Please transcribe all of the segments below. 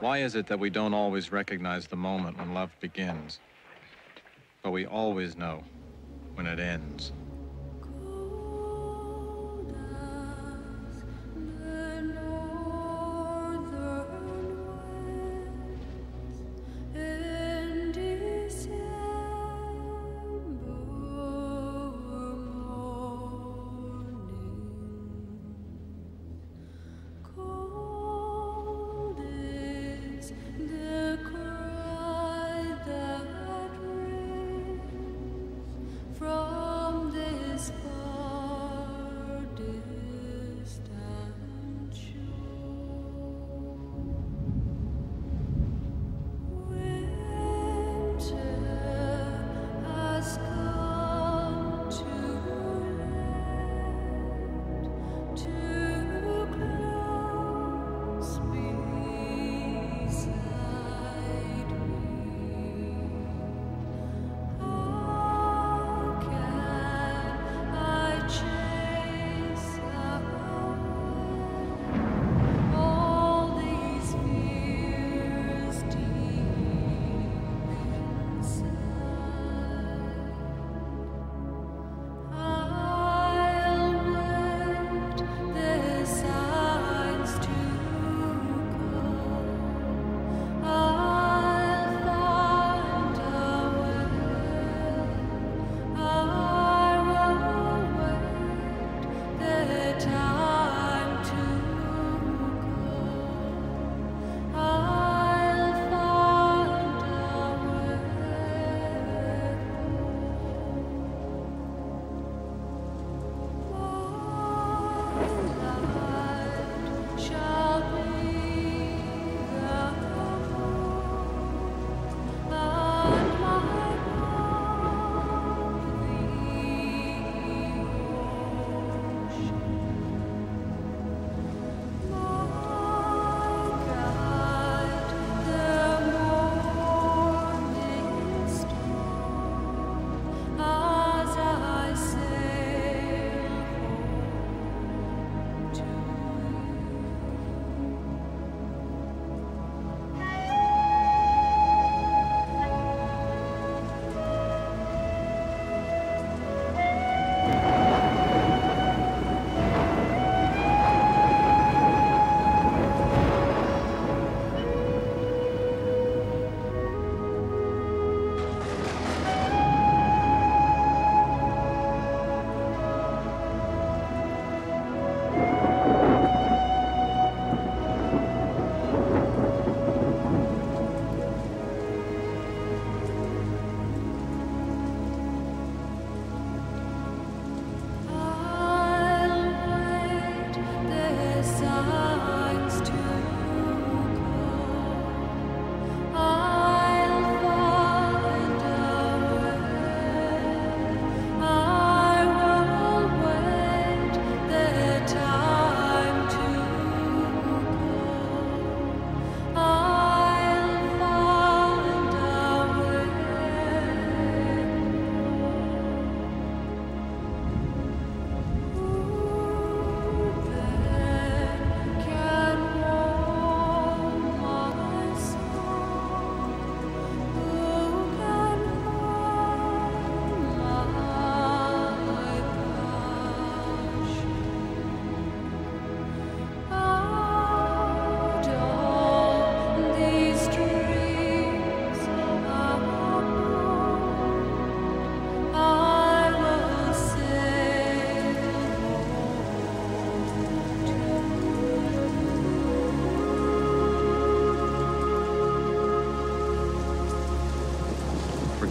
Why is it that we don't always recognize the moment when love begins, but we always know when it ends?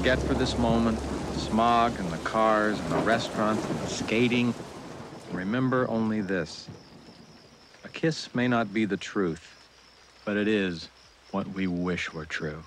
Forget for this moment the smog and the cars and the restaurants and the skating. Remember only this. A kiss may not be the truth, but it is what we wish were true.